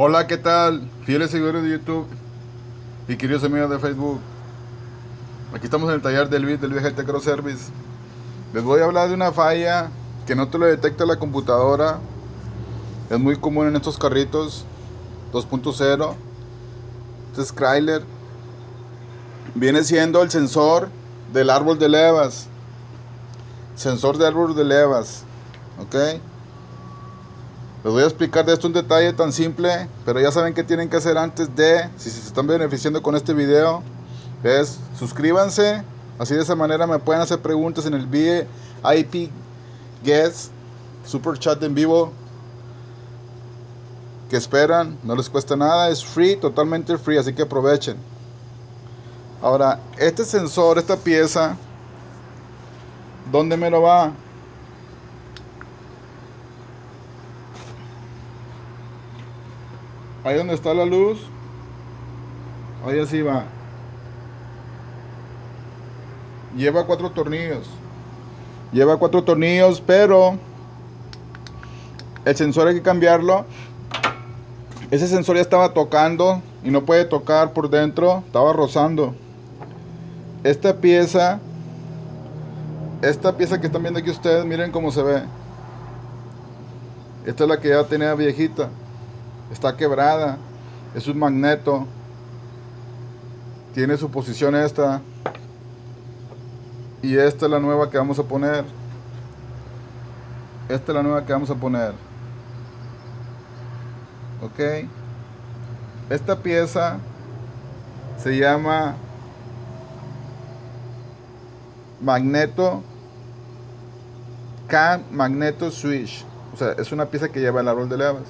Hola, ¿qué tal? Fieles seguidores de YouTube y queridos amigos de Facebook. Aquí estamos en el taller del Luis del VGT Cross Service. Les voy a hablar de una falla que no te lo detecta la computadora. Es muy común en estos carritos 2.0. Este es Kryler. Viene siendo el sensor del árbol de levas. Sensor de árbol de levas. ¿Ok? Les voy a explicar de esto un detalle tan simple, pero ya saben qué tienen que hacer antes de, si se están beneficiando con este video, es suscríbanse, así de esa manera me pueden hacer preguntas en el VIP Guest Super Chat en vivo que esperan, no les cuesta nada, es free, totalmente free, así que aprovechen. Ahora, este sensor, esta pieza, ¿dónde me lo va? Ahí donde está la luz. Ahí así va. Lleva cuatro tornillos. Lleva cuatro tornillos, pero el sensor hay que cambiarlo. Ese sensor ya estaba tocando y no puede tocar por dentro. Estaba rozando. Esta pieza, esta pieza que están viendo aquí ustedes, miren cómo se ve. Esta es la que ya tenía viejita está quebrada, es un magneto, tiene su posición esta, y esta es la nueva que vamos a poner. Esta es la nueva que vamos a poner. Ok. Esta pieza se llama magneto can magneto switch. O sea, es una pieza que lleva el árbol de levas.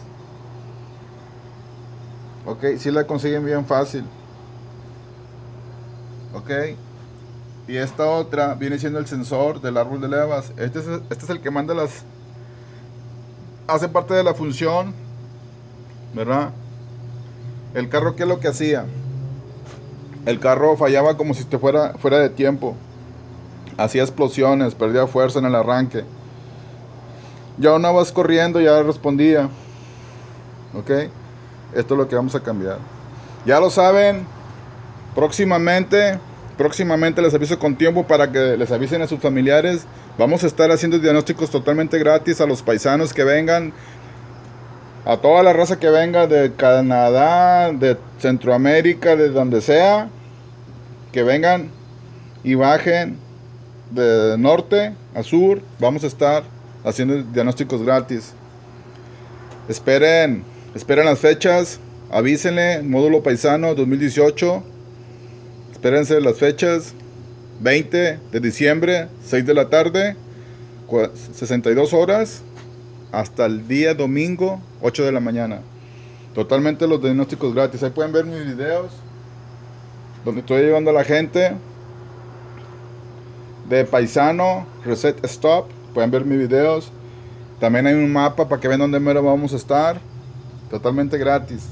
Ok, si la consiguen bien fácil. Ok. Y esta otra viene siendo el sensor del árbol de levas. Este es, este es el que manda las... Hace parte de la función. ¿Verdad? El carro, ¿qué es lo que hacía? El carro fallaba como si te fuera, fuera de tiempo. Hacía explosiones, perdía fuerza en el arranque. Ya una vas corriendo, ya respondía. ¿Ok? Esto es lo que vamos a cambiar. Ya lo saben, próximamente, próximamente les aviso con tiempo para que les avisen a sus familiares. Vamos a estar haciendo diagnósticos totalmente gratis a los paisanos que vengan, a toda la raza que venga de Canadá, de Centroamérica, de donde sea, que vengan y bajen de norte a sur. Vamos a estar haciendo diagnósticos gratis. Esperen Esperen las fechas. Avísenle. Módulo Paisano 2018. Espérense las fechas. 20 de diciembre, 6 de la tarde. 62 horas. Hasta el día domingo, 8 de la mañana. Totalmente los diagnósticos gratis. Ahí pueden ver mis videos. Donde estoy llevando a la gente. De paisano, reset stop. Pueden ver mis videos. También hay un mapa para que vean dónde mero vamos a estar totalmente gratis.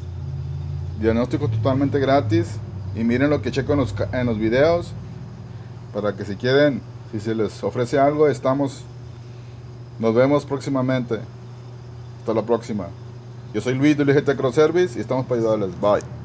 Diagnóstico totalmente gratis. Y miren lo que checo en los, en los videos. Para que si quieren, si se les ofrece algo, estamos. Nos vemos próximamente. Hasta la próxima. Yo soy Luis de LGT Cross Service y estamos para ayudarles. Bye.